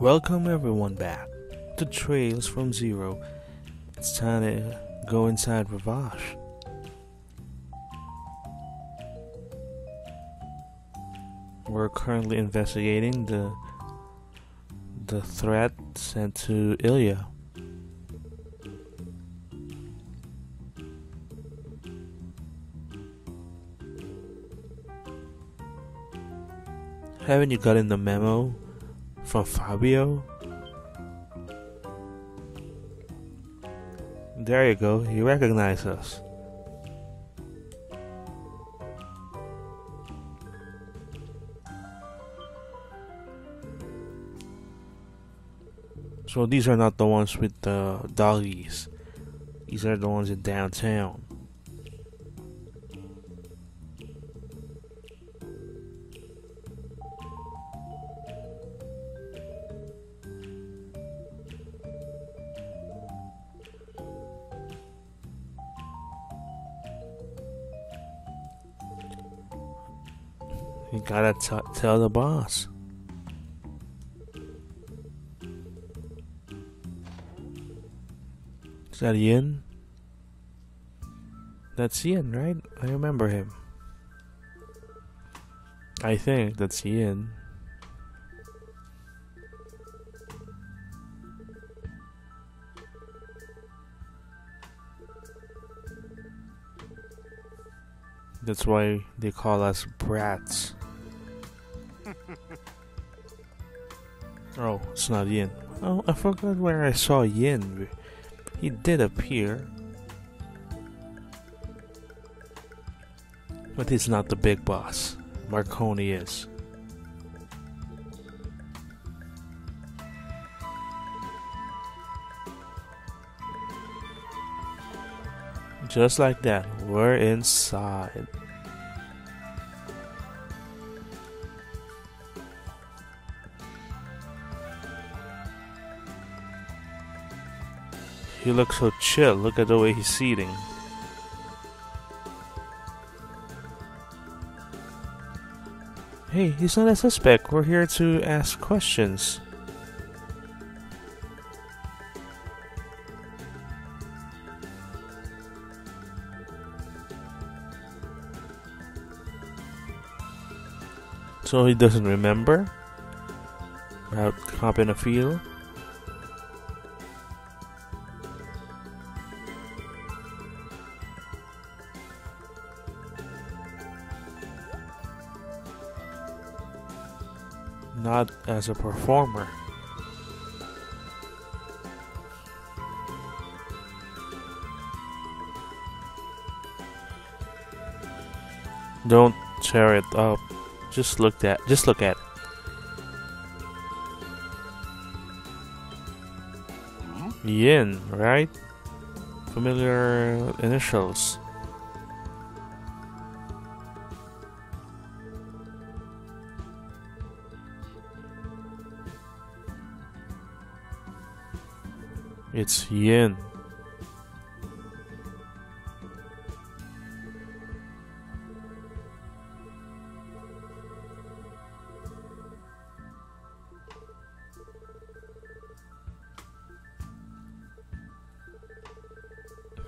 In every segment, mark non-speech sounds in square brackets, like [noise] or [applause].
Welcome everyone back to Trails from Zero. It's time to go inside Rubache. We're currently investigating the the threat sent to Ilya. Haven't you gotten the memo from Fabio? There you go, he recognized us. So these are not the ones with the doggies. These are the ones in downtown. Gotta t- tell the boss. Is that Yin? That's Yin, right? I remember him. I think that's Yin. That's why they call us brats. Oh, it's not Yin. Oh, I forgot where I saw Yin. He did appear. But he's not the big boss. Marconi is. Just like that, we're inside. He looks so chill. Look at the way he's seating. Hey, he's not a suspect. We're here to ask questions. So he doesn't remember about copping a feel? As a performer. Don't tear it up. Just look at just look at it. Mm-hmm. Yin, right? Familiar initials. It's yin.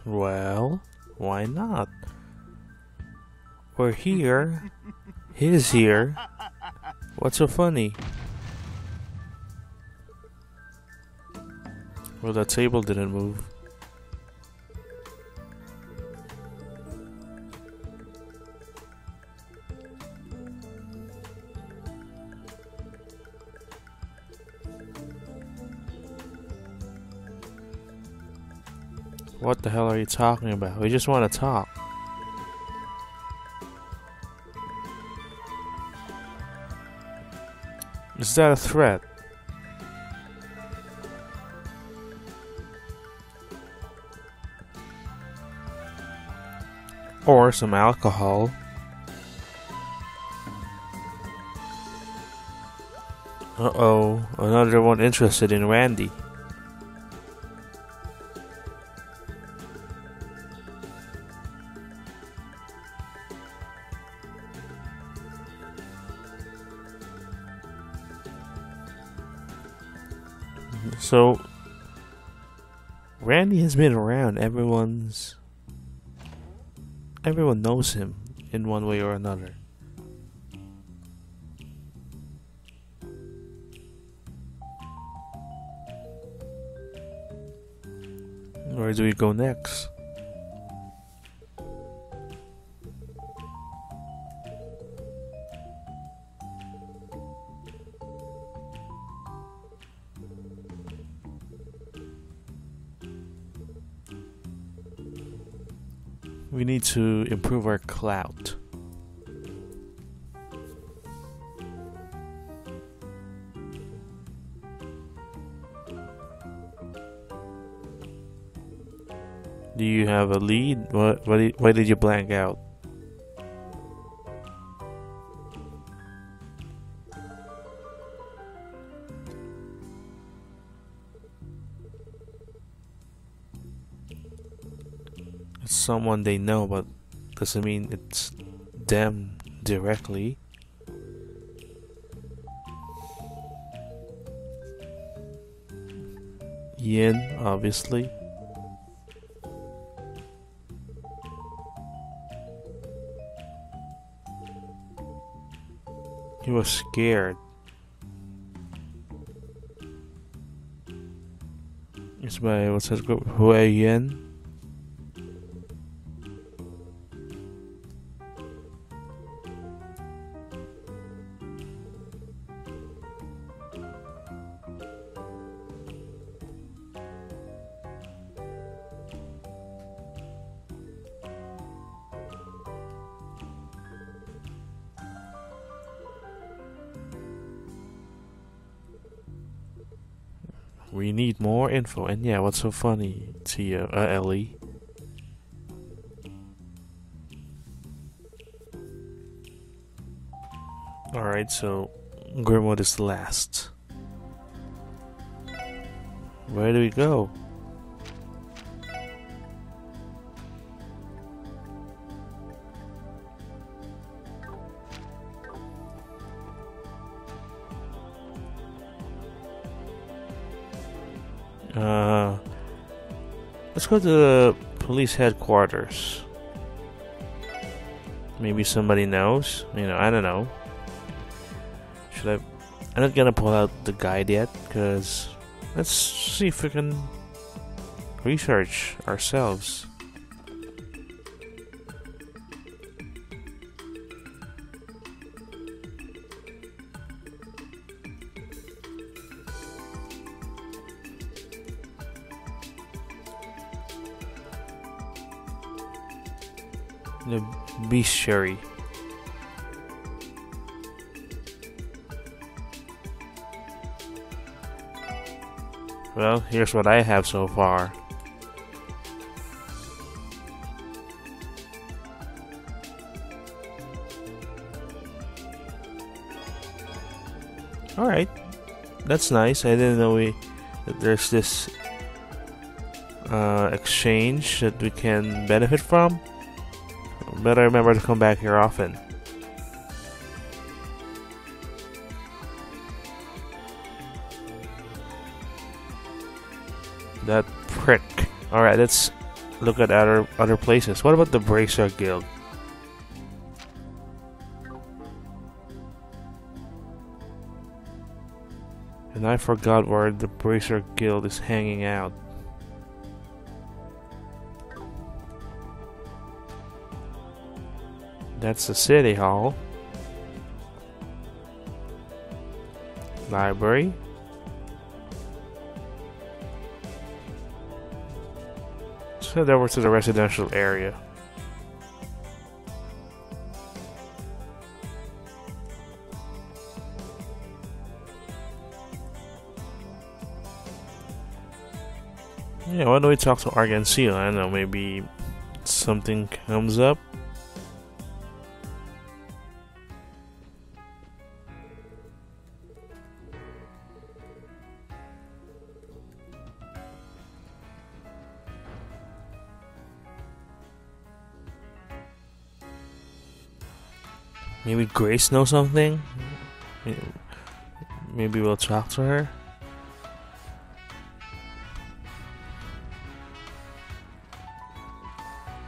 Well, why not? We're here. He's here. What's so funny? Well, that table didn't move. What the hell are you talking about? We just want to talk. Is that a threat? Or some alcohol. Uh oh, another one interested in Randy. So Randy has been around. Everyone's everyone knows him in one way or another. Where do we go next? We need to improve our clout. Do you have a lead? What? Why did, why did you blank out? Someone they know, but doesn't mean it's them directly. Yin, obviously. He was scared. It's by what's his group? Hei Yue. We need more info. And yeah, what's so funny, Tio, uh, Elie? Alright, so Grimwood is the last. Where do we go? Go to the police headquarters. Maybe somebody knows. You know, I don't know. Should I? I'm not gonna pull out the guide yet, because let's see if we can research ourselves. Beast sherry. Well, here's what I have so far. Alright. That's nice. I didn't know we that there's this uh, exchange that we can benefit from. Better remember to come back here often. That prick. Alright, let's look at other other places. What about the Bracer Guild? And I forgot where the Bracer Guild is hanging out. That's the city hall. Library. Let's head over to the residential area. Yeah, why don't we talk to Arc en Ciel? I don't know, maybe something comes up. Maybe Grace knows something? Maybe we'll talk to her?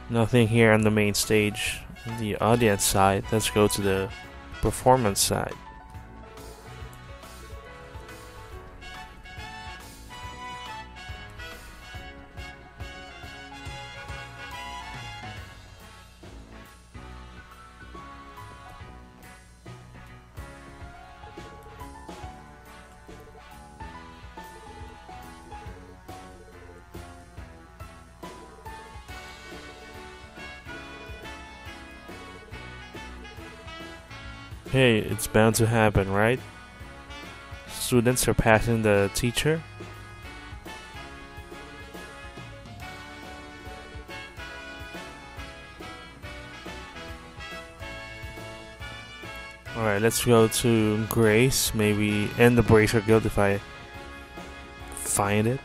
Nothing here on the main stage. The audience side. Let's go to the performance side. Hey, it's bound to happen, right? Students are passing the teacher. Alright, let's go to Grace, maybe, and the Bracer Guild if I find it.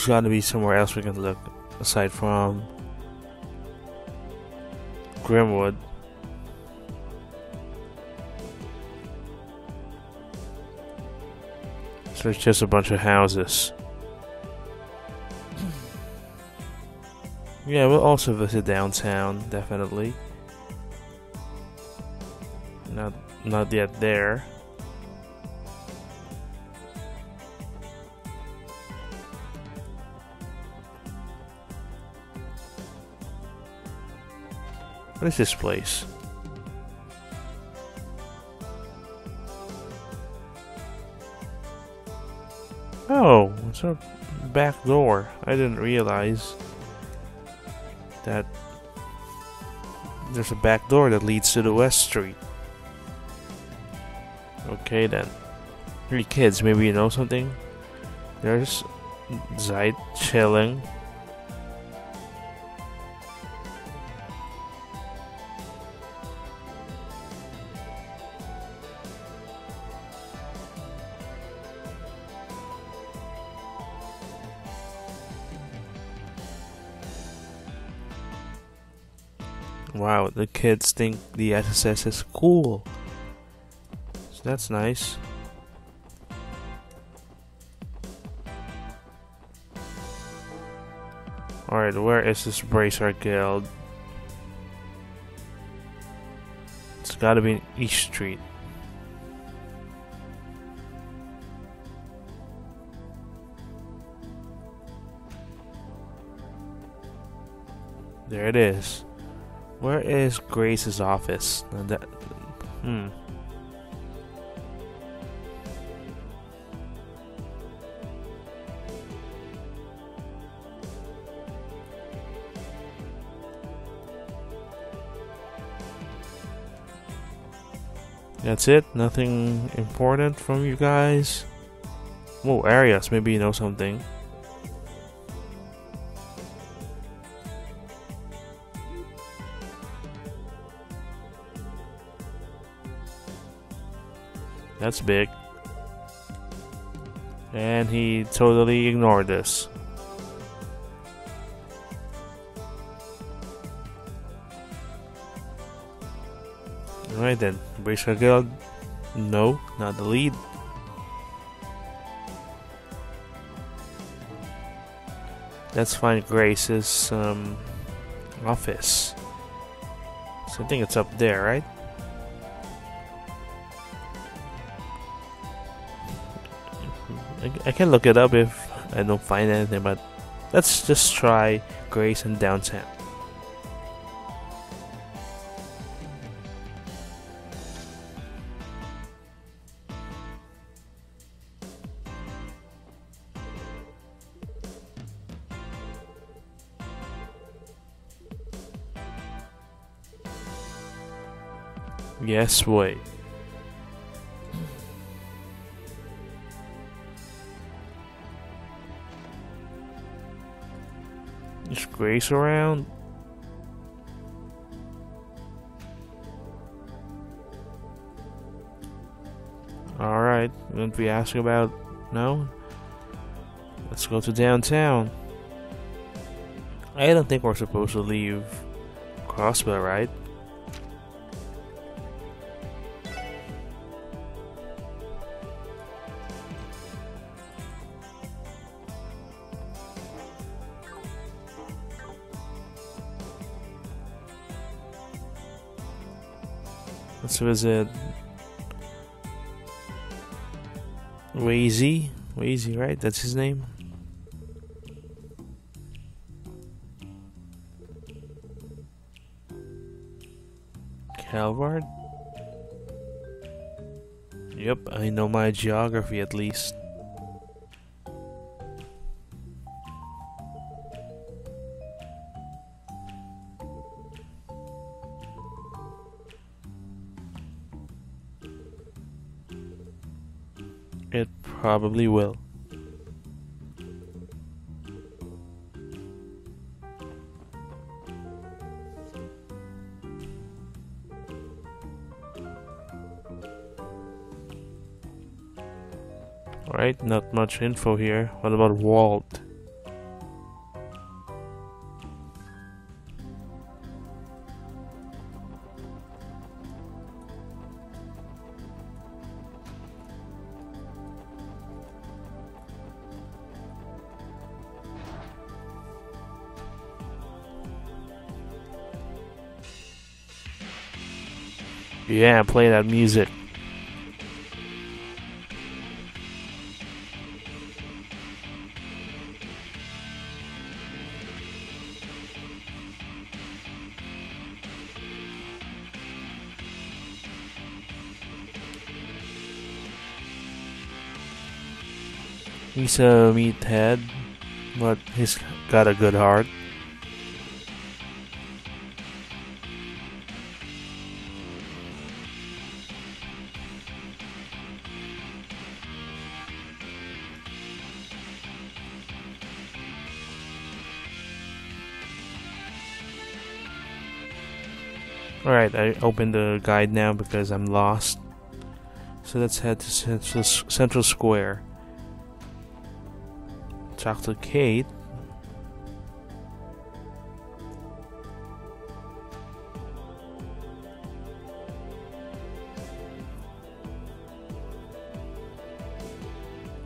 There's got to be somewhere else we can look aside from Grimwood. So it's just a bunch of houses. [clears throat] Yeah, we'll also visit downtown, definitely. Not not yet there. What is this place? Oh, it's a back door. I didn't realize that there's a back door that leads to the West Street. Okay then. Hey kids, maybe you know something? There's Zeit chilling. Wow, the kids think the SSS is cool. So that's nice. Alright, where is this Bracer Guild? It's gotta be in East Street. There it is. Where is Grace's office? That, hmm. That's it? Nothing important from you guys? Whoa, Arios, maybe you know something. That's big. And he totally ignored this. Alright then, Bracer Guild. No, not the lead. Let's find Grace's um, office. So I think it's up there, right? I, can look it up if I don't find anything, but let's just try Grace and Downtown. Yes, wait. Grace around? Alright, won't be asking about. No? Let's go to downtown. I don't think we're supposed to leave Crossbell, right? Visit Wazy. Wazy, right? That's his name. Calvard? Yep, I know my geography at least. Probably will. Alright, not much info here. What about Wald? Yeah, play that music. He's a meathead, but he's got a good heart. Alright, I opened the guide now because I'm lost. So let's head to Central, Central Square. Talk to Kate.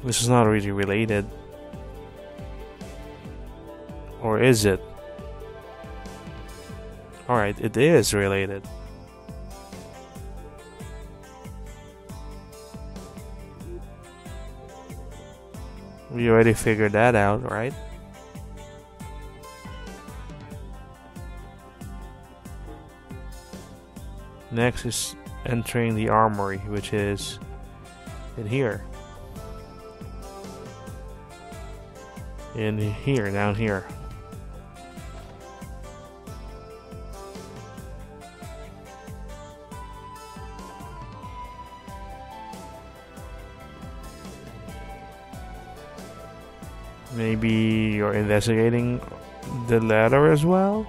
This is not really related. Or is it? Alright, it is related. We already figured that out, right? Next is entering the armory, which is in here. In here, down here. You're investigating the letter as well?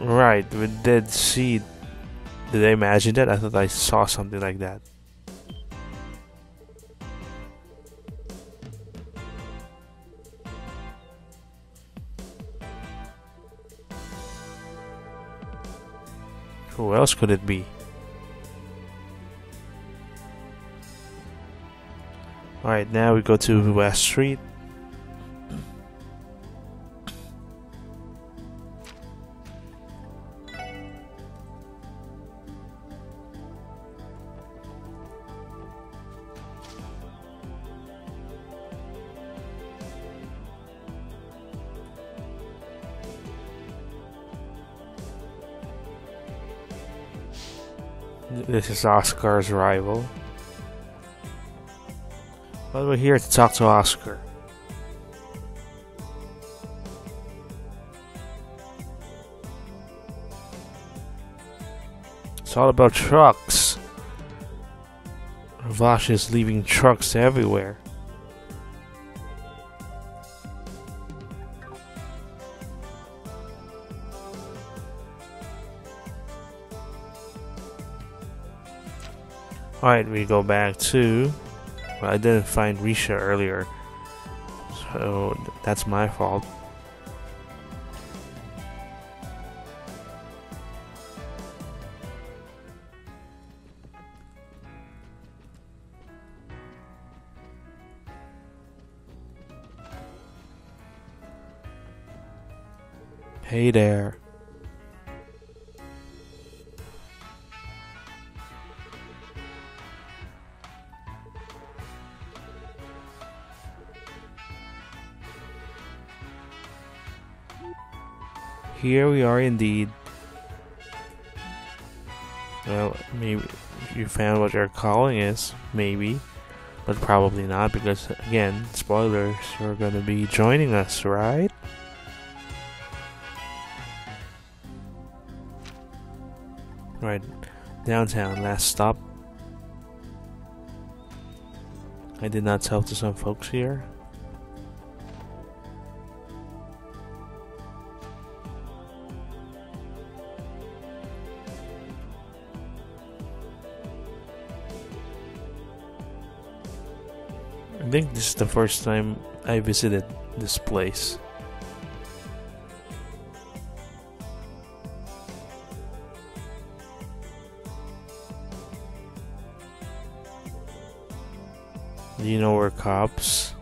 Right, we did see. Did I imagine that? I thought I saw something like that. Else could it be? Alright, now we go to West Street. This is Oscar's rival. But we're here to talk to Oscar. It's all about trucks. Vash is leaving trucks everywhere. Alright, we go back to. Well, I didn't find Rixia earlier, so that's my fault. Hey there. Here we are indeed. Well, maybe you found what your calling is, maybe. But probably not, because again, spoilers, you're gonna be joining us, right? Right, downtown, last stop. I did not talk to some folks here. Think this is the first time I visited this place. Do you know where cops?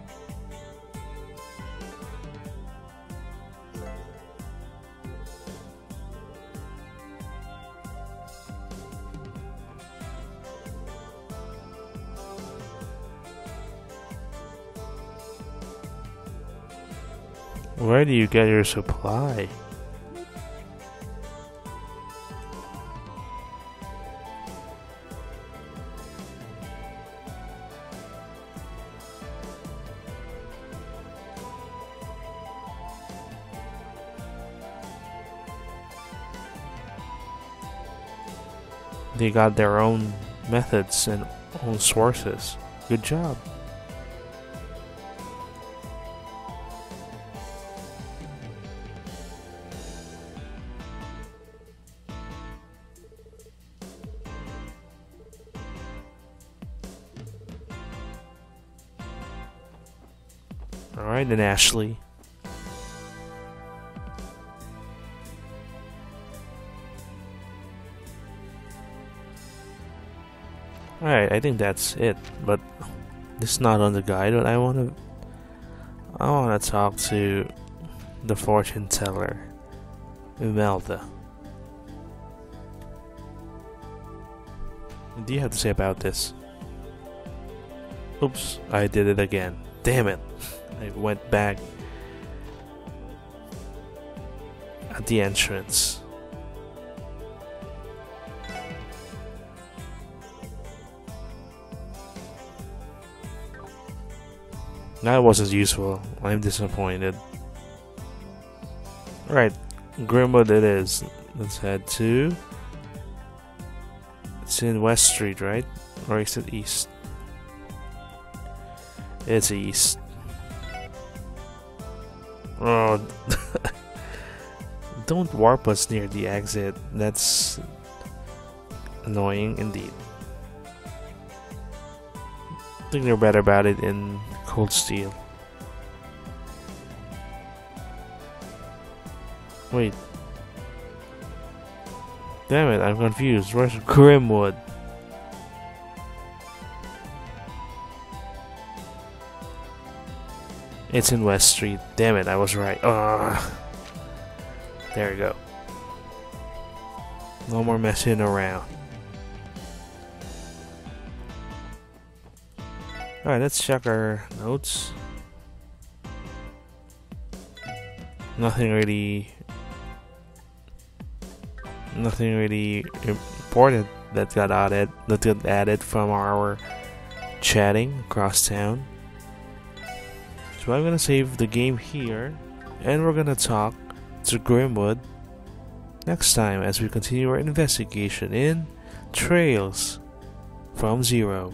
Where do you get your supply? They got their own methods and own sources. Good job. Alright then, Ashley. Alright, I think that's it, but this is not on the guide, but I wanna I wanna talk to the fortune teller, Imelda. What do you have to say about this? Oops, I did it again. Damn it. I went back at the entrance. That wasn't useful. I'm disappointed. Alright, Grimwood it is. Let's head to. It's in West Street, right? Or is it East? It's East. Oh. [laughs] Don't warp us near the exit. That's annoying indeed. I think they're better about it in Cold Steel. Wait. Damn it, I'm confused. Where's Grimwood? It's in West Street. Damn it, I was right. Ugh. There we go. No more messing around. Alright, let's check our notes. Nothing really. Nothing really important that got added. That got added from our chatting across town. So I'm gonna save the game here, and we're gonna talk to Grimwood next time as we continue our investigation in Trails from Zero.